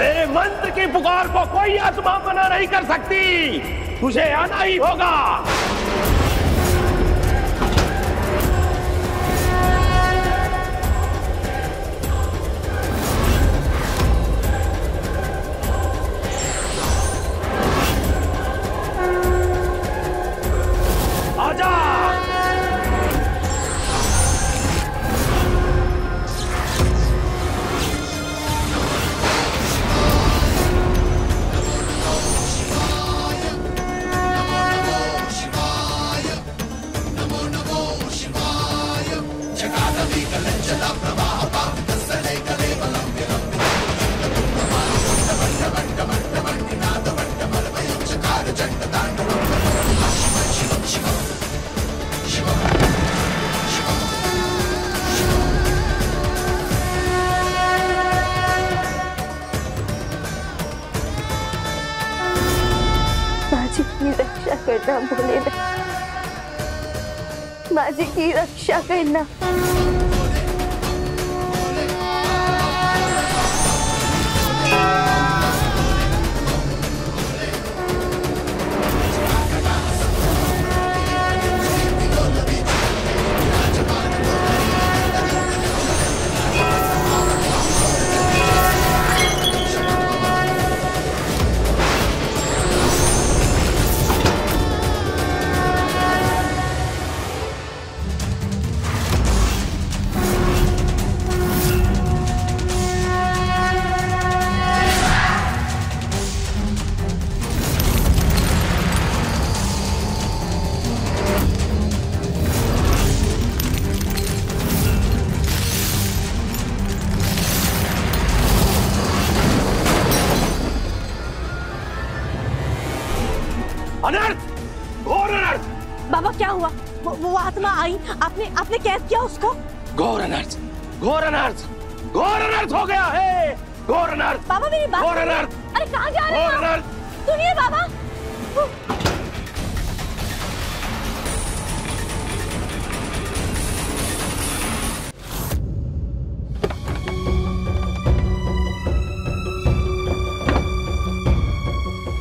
मेरे मंत्र की पुकार को कोई आत्मा मना नहीं कर सकती। तुझे आना ही होगा। की रक्षा करना ना माझी की रक्षा करना। अनर्थ घोर अनर्थ हो गया है। घोर अनर्थ बाबा मेरी बात घोर अनर्थ अरे कहाँ जा रहे हैं आप? अनर्थ सुनिए बाबा।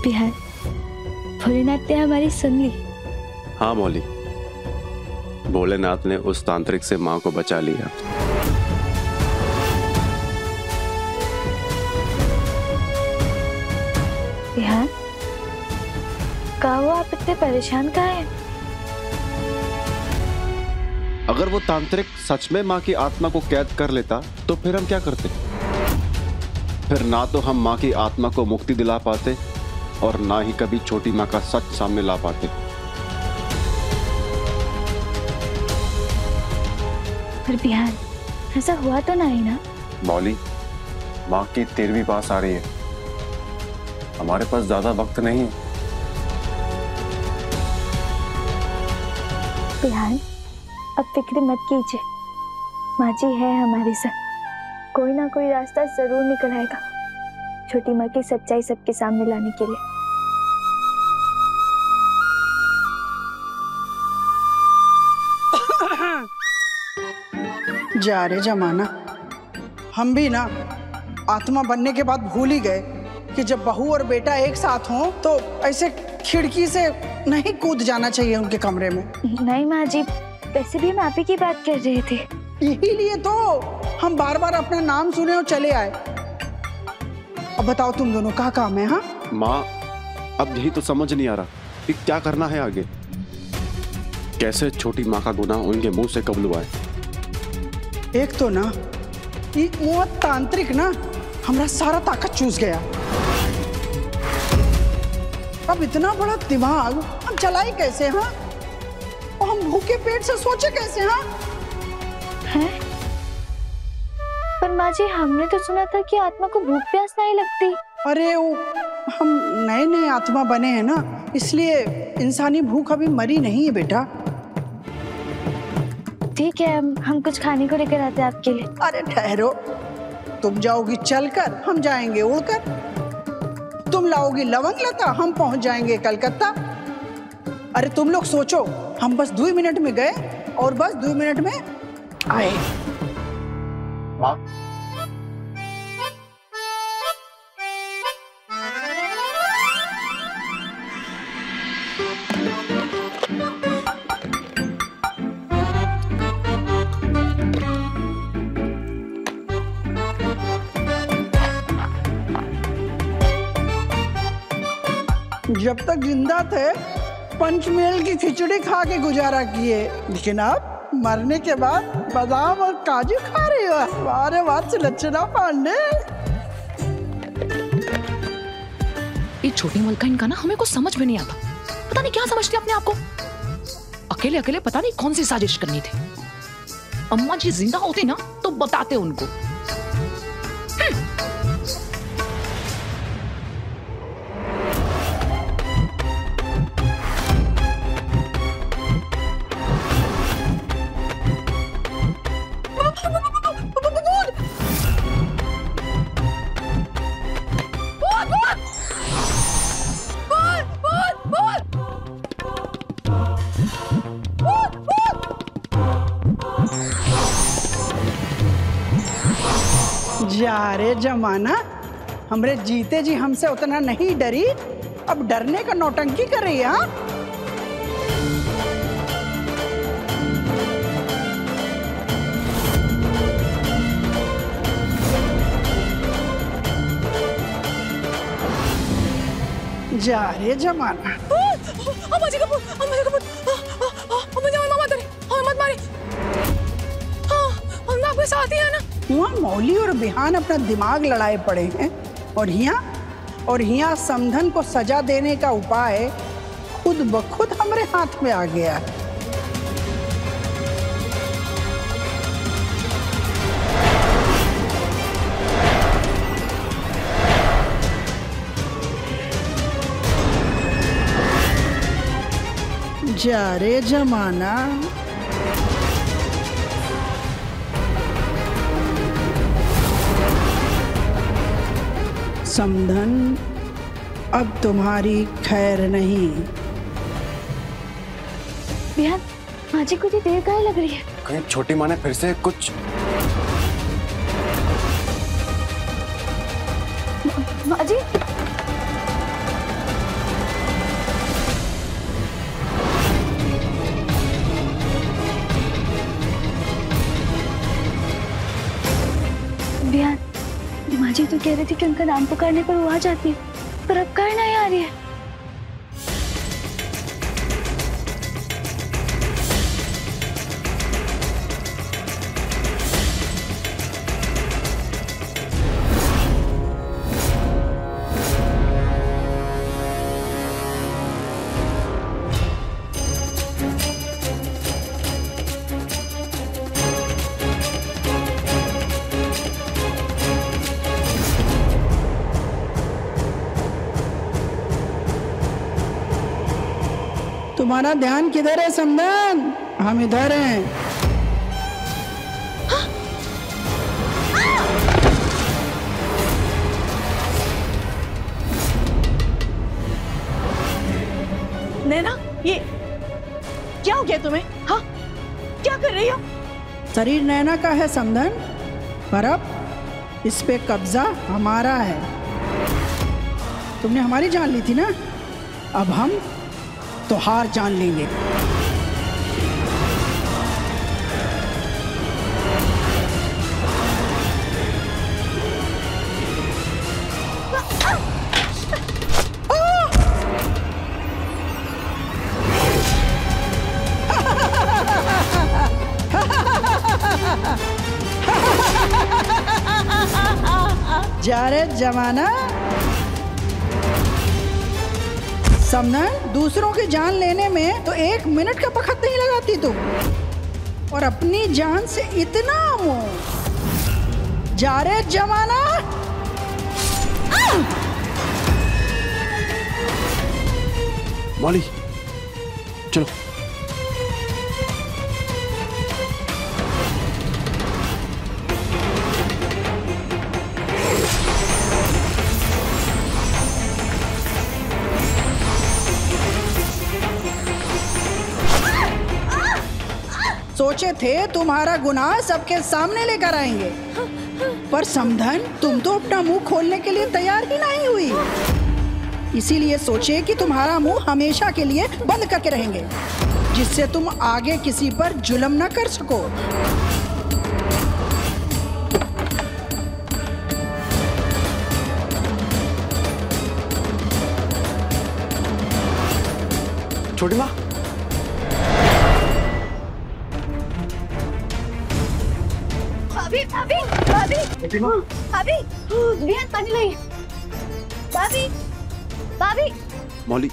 बिहार भोलेनाथ ने हमारी सुन ली। हाँ मौली। भोलेनाथ ने उस तांत्रिक से माँ को बचा लिया। इतने परेशान का है? अगर वो तांत्रिक सच में माँ की आत्मा को कैद कर लेता तो फिर हम क्या करते? फिर ना तो हम माँ की आत्मा को मुक्ति दिला पाते और ना ही कभी छोटी माँ का सच सामने ला पाते। पर बिहार ऐसा हुआ तो नहीं ना। मौली माँ की तेरहवीं पास आ रही है। हमारे पास ज़्यादा वक्त नहीं है। बिहार अब फ़िक्र मत कीजिए। माँ जी है हमारे साथ। कोई ना कोई रास्ता ज़रूर निकल आएगा। छोटी माँ की सच्चाई सबके सामने लाने के लिए। जा रे जमाना। हम भी ना आत्मा बनने के बाद भूल ही गए कि जब बहू और बेटा एक साथ हों तो ऐसे खिड़की से नहीं कूद जाना चाहिए उनके कमरे में। नहीं माँ जी वैसे भी हम आप ही की बात कर रहे थे। यही लिए तो हम बार बार अपना नाम सुने और चले आए। अब बताओ तुम दोनों का काम है हाँ? माँ अब यही तो समझ नहीं आ रहा कि क्या करना है आगे। कैसे छोटी माँ का गुना उनके मुँह से कबलुआए एक तो ना ये वो तांत्रिक ना हमारा सारा ताकत चूस गया। अब इतना बड़ा दिमाग हम चलाए कैसे हाँ? और हम भूखे पेट से सोचे कैसे हाँ? हैं? माँ जी हमने तो सुना था कि आत्मा को भूख प्यास नहीं लगती। अरे वो हम नए नए आत्मा बने हैं ना इसलिए इंसानी भूख अभी मरी नहीं है बेटा। ठीक है हम हम कुछ खाने को लेकर आते हैं आपके लिए। अरे ठहरो। तुम जाओगी चलकर हम जाएँगे उड़कर। तुम लाओगी लवंग लता, हम पहुँच जाएँगे कलकत्ता। अरे तुम लोग सोचो, हम बस दो मिनट में गए और बस दो मिनट में आए। जब तक ज़िंदा थे, पंचमेल की खिचड़ी खा के गुजारा किए। लेकिन अब मरने के बाद बादाम और काजू खा रही हो। अरे बात सुलक्षणा पांडे। ये छोटी मलका इनका ना हमें कुछ समझ में नहीं आता। पता नहीं क्या समझते अपने आप को? अकेले अकेले पता नहीं कौन सी साजिश करनी थी। अम्मा जी ज़िंदा होती ना तो बताते उनको। जमाना। हमरे जीते जी हमसे उतना नहीं डरी। अब डरने का नौटंकी कर रही है हाँ? जा रे जमाना। मौली और बिहान अपना दिमाग लड़ाए पड़े हैं और हिया और हिया समधन को सजा देने का उपाय खुद ब खुद हमारे हाथ में आ गया है। जा रे जमाना। समधन अब तुम्हारी खैर नहीं। बिहान माँ जी को देर का लग रही है? कहीं छोटी माँ ने फिर से कुछ उनका नाम पुकारने पर वो आ जाती है। पर अब काहे नहीं आ रही है? तुम्हारा ध्यान किधर है समधन हम इधर हैं। नैना ये क्या हो गया तुम्हें? हाँ? क्या कर रही हो? शरीर नैना का है समदन। पर अब इस पे कब्जा हमारा है। तुमने हमारी जान ली थी ना? अब हम तो हार जान लेंगे। जा रे जमाना। समझन दूसरों की जान लेने में तो एक मिनट का बखत नहीं लगाती तू। और अपनी जान से इतना मोह। जा रे जमाना। मौली, चलो। सोचे थे तुम्हारा गुनाह सबके सामने लेकर आएँगे। पर समधन, तुम तो अपना मुँह खोलने के लिए तैयार ही नहीं हुई। इसीलिए सोचे कि तुम्हारा मुँह हमेशा के लिए बंद करके रहेंगे, जिससे तुम आगे किसी पर जुलम न कर सको। छोटी माँ भाभी भाभी। भाभी बिहान पानी लाई भाभी भाभी। मौली।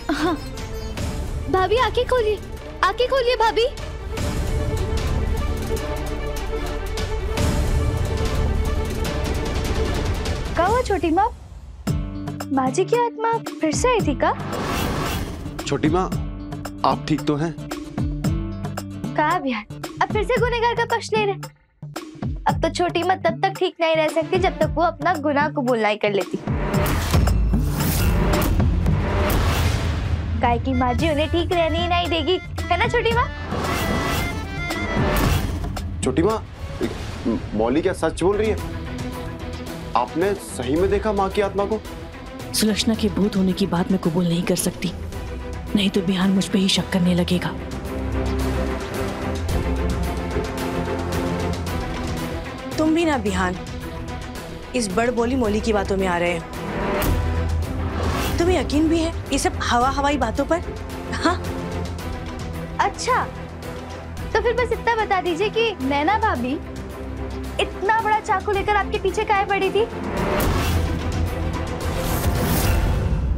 भाभी आँखें खोलिए आँखें खोलिए भाभी। क्या हुआ छोटी माँ? माँ जी की आत्मा फिर से आई थी का? छोटी माँ आप ठीक तो हैं? कहा बिहान अब फिर से गुनेगार का पक्ष ले रहे अब तो छोटी माँ तब तक ठीक नहीं रह सकती जब तक वो अपना गुनाह कबूल नहीं कर लेती। गाय की माँ जी उन्हें ठीक रहने ही नहीं देगी है ना छोटी माँ? छोटी माँ मौली क्या सच बोल रही है? आपने सही में देखा माँ की आत्मा को? सुलक्षणा के भूत होने की बात मैं कबूल नहीं कर सकती। नहीं तो बिहान मुझ पे ही शक करने लगेगा। तुम भी ना बिहान। इस बड़ बोली मोली की बातों में आ रहे हैं। तुम्हें यकीन भी है ये सब हवा हवाई बातों पर? हाँ। अच्छा तो फिर बस इतना बता दीजिए कि नैना भाभी इतना बड़ा चाकू लेकर आपके पीछे काय पड़ी थी?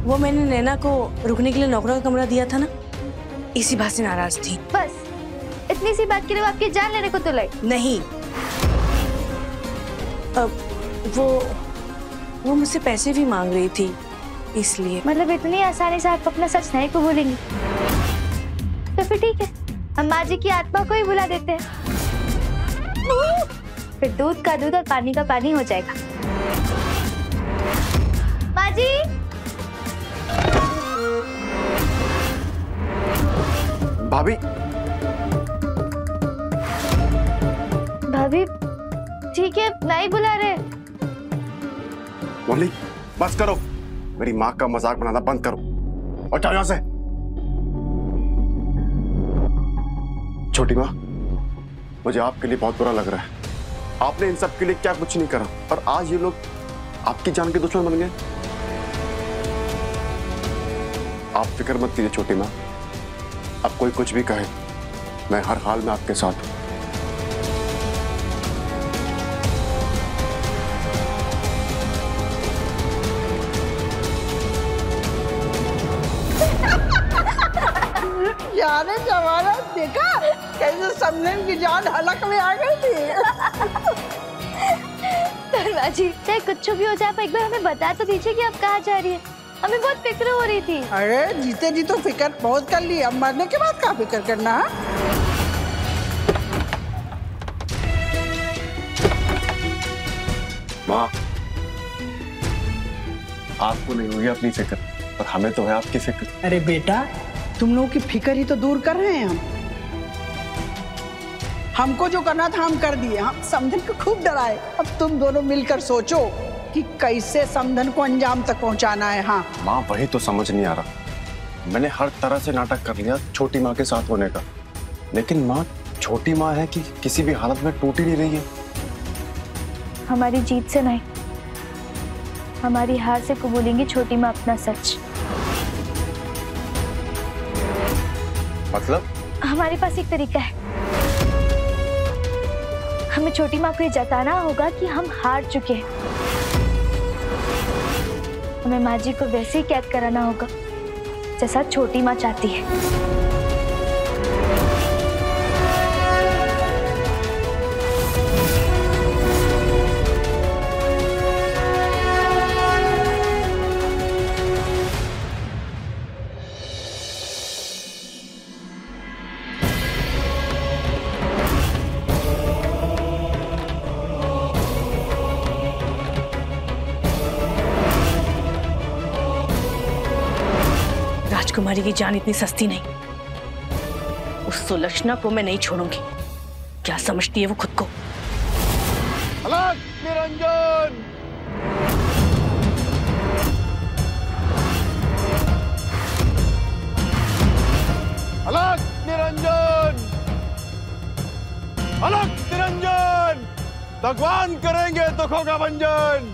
वो मैंने नैना को रुकने के लिए नौकरों का कमरा दिया था ना इसी बात से नाराज़ थी। बस इतनी सी बात के लिए आपकी जान लेने को तो लाई नहीं वो वो मुझसे पैसे भी मांग रही थी इसलिए। मतलब इतनी आसानी से आप अपना सच नहीं को बोलेंगे तो फिर ठीक है हम माँ जी की आत्मा को ही बुला देते हैं। फिर दूध का दूध और पानी का पानी हो जाएगा। माँ जी भाभी ठीक है नहीं बुला रहे मौली, बस करो। मेरी माँ का मज़ाक बनाना बंद करो। और जाओ से। छोटी माँ, मुझे आपके लिए बहुत बुरा लग रहा है। आपने इन सब के लिए क्या कुछ नहीं करा? और आज ये लोग आपकी जान के दुश्मन बन गए। आप फ़िक्र मत कीजिए छोटी माँ। अब कोई कुछ भी कहे, मैं हर हाल में आपके साथ हूँ। कैसे समझन की जान हलक में आ गई थी। माँ जी चाहे कुछ भी हो जाए आप एक बार हमें बता तो दीजिए कि आप कहाँ जा रही है। हमें बहुत फ़िक्र हो रही थी। अरे जीते जी तो फ़िक्र बहुत कर ली। अब मरने के बाद क्या फ़िक्र करना है? माँ आपको नहीं हुई अपनी फ़िक्र और हमें तो है आपकी फ़िक्र। अरे बेटा तुम लोगों की फ़िक्र ही तो दूर कर रहे हैं हम। हमको जो करना था हम कर दिए। हम समधन को खूब डराए। अब तुम दोनों मिलकर सोचो कि कैसे समधन को अंजाम तक पहुंचाना है। हाँ। माँ वही तो समझ नहीं आ रहा। मैंने हर तरह से नाटक कर लिया छोटी माँ के साथ होने का। लेकिन माँ छोटी माँ है कि किसी भी हालत में टूट ही नहीं रही है। हमारी जीत से नहीं। हमारी हार से कबूलेंगी छोटी माँ अपना सच। मतलब? हमारे पास एक तरीका है। हमें छोटी माँ को ये जताना होगा कि हम हार चुके हैं। हमें माँ जी को वैसे ही कैद कराना होगा, जैसा छोटी माँ चाहती है। राजकुमारी की जान इतनी सस्ती नहीं। उस सुलक्षणा को मैं नहीं छोड़ूँगी। क्या समझती है वो खुद को? अलग निरंजन! अलग निरंजन! अलग निरंजन! भगवान करेंगे दुखों का भंजन।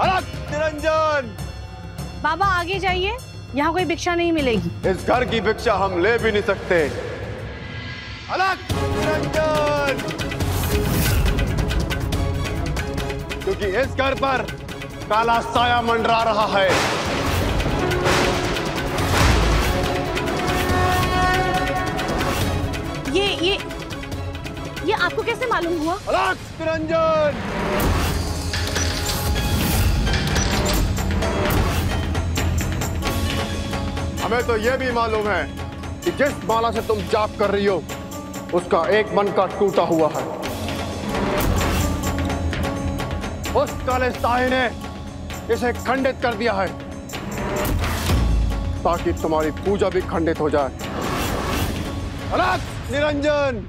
अलग निरंजन! बाबा आगे जाइए। यहाँ कोई भिक्षा नहीं मिलेगी। इस घर की भिक्षा हम ले भी नहीं सकते। अलग क्योंकि इस घर पर काला साया मंडरा रहा है। ये ये ये आपको कैसे मालूम हुआ? अलग निरंजन हमें तो यह भी मालूम है कि जिस माला से तुम जाप कर रही हो, उसका एक मन का टूटा हुआ है। उस काले साहे ने इसे खंडित कर दिया है, ताकि तुम्हारी पूजा भी खंडित हो जाए। निरंजन!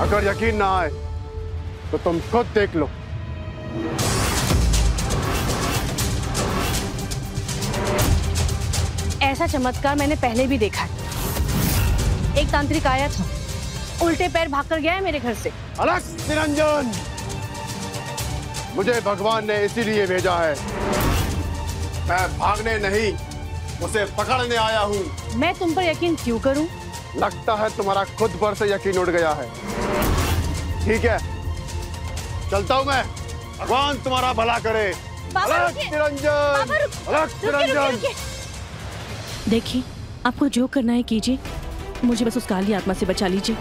अगर यकीन ना आए तो तुम खुद देख लो। ऐसा चमत्कार मैंने पहले भी देखा है। एक तांत्रिक आया था। उल्टे पैर भागकर गया है मेरे घर से। अलग निरंजन! मुझे भगवान ने इसीलिए भेजा है। मैं भागने नहीं उसे पकड़ने आया हूँ। मैं तुम पर यकीन क्यों करूँ? लगता है तुम्हारा खुद पर से यकीन उड़ गया है। ठीक है। चलता हूँ मैं। भगवान तुम्हारा भला करे। निरंजन। देखिए आपको जो करना है कीजिए। मुझे बस उस काली आत्मा से बचा लीजिए।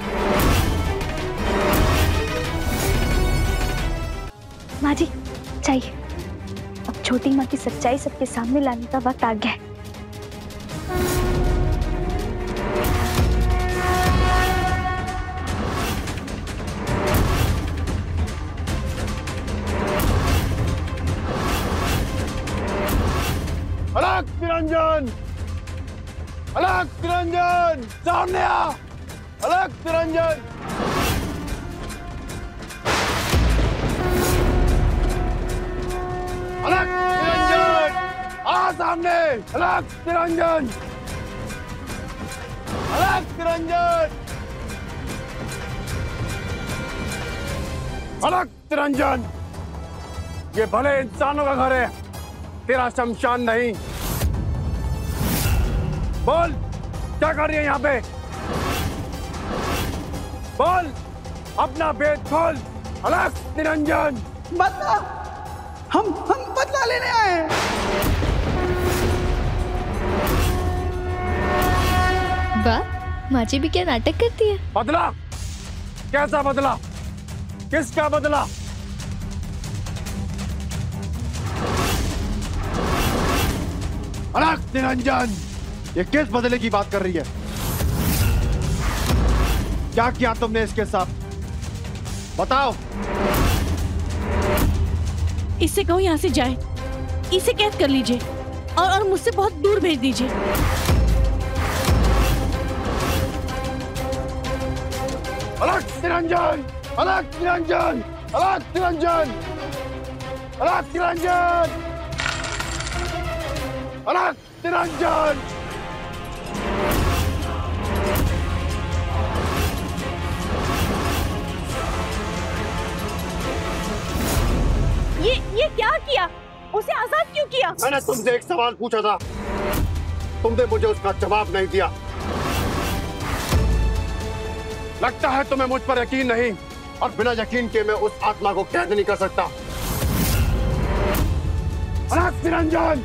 माँ जी चाहिए अब छोटी माँ की सच्चाई सबके सामने लाने का वक्त आ गया है। आ सामने। अलग निरंजन। अलग निरंजन। अलग निरंजन। ये भले इंसानों का घर है, तेरा शमशान नहीं। बोल, क्या कर रही है यहाँ पे? बोल, अपना भेद खोल। अलग निरंजन। बदला, हम हम बदला लेने आए हैं। वाह माची भी क्या नाटक करती है? बदला। कैसा बदला? किसका बदला? अलग निरंजन। ये किस बदले की बात कर रही है? क्या किया तुमने इसके साथ? बताओ। इससे कहो यहाँ से जाए। इसे कैद कर लीजिए। और और मुझसे बहुत दूर भेज दीजिए। अलग निरंजन अलग निरंजन अलग निरंजन अलग निरंजन अलग निरंजन ये ये क्या किया? उसे आज़ाद क्यों किया? मैंने तुमसे एक सवाल पूछा था। तुमने मुझे उसका जवाब नहीं दिया। लगता है तुम्हें मुझ पर यकीन नहीं। और बिना यकीन के मैं उस आत्मा को कैद नहीं कर सकता। निरंजन!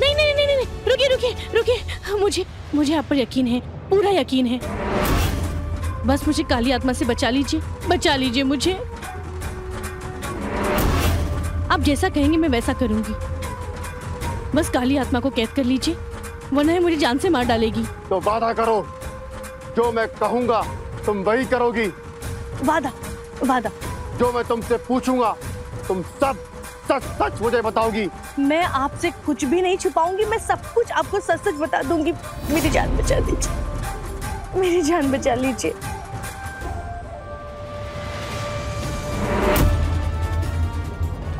नहीं नहीं नहीं नहीं रुकिए रुकिए रुकिए। मुझे मुझे आप पर यकीन है पूरा यकीन है। बस मुझे काली आत्मा से बचा लीजिए बचा लीजिए मुझे। आप जैसा कहेंगे मैं वैसा करूँगी। बस काली आत्मा को कैद कर लीजिए वरना मुझे जान से मार डालेगी। तो वादा करो जो मैं कहूँगा तुम वही करोगी। वादा वादा। जो मैं तुमसे पूछूँगा तुम सब सच सच मुझे बताओगी। मैं आपसे कुछ भी नहीं छुपाऊँगी मैं सब कुछ आपको सच सच बता दूँगी। मेरी जान बचा लीजिए। मेरी जान बचा लीजिए।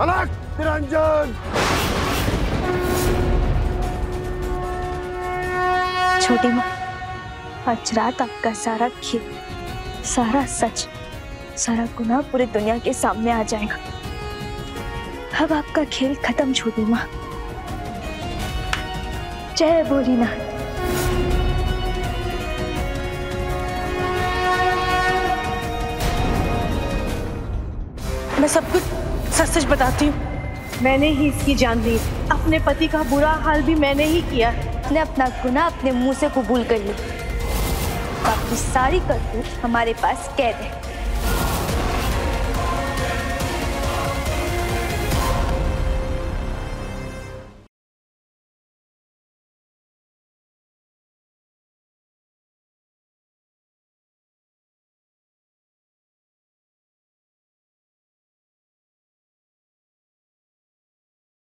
अलग निरंजन! छोटी माँ आज रात आपका सारा खेल सारा सच सारा गुनाह पूरी दुनिया के सामने आ जाएगा। अब आपका खेल खत्म छोटी माँ। जय भोलेनाथ मैं सब कुछ सच सच बताती हूँ। मैंने ही इसकी जान ली। अपने पति का बुरा हाल भी मैंने ही किया। अपना गुनाह अपने मुँह से कबूल कर लिया। बाकी सारी करतूत हमारे पास कैद है।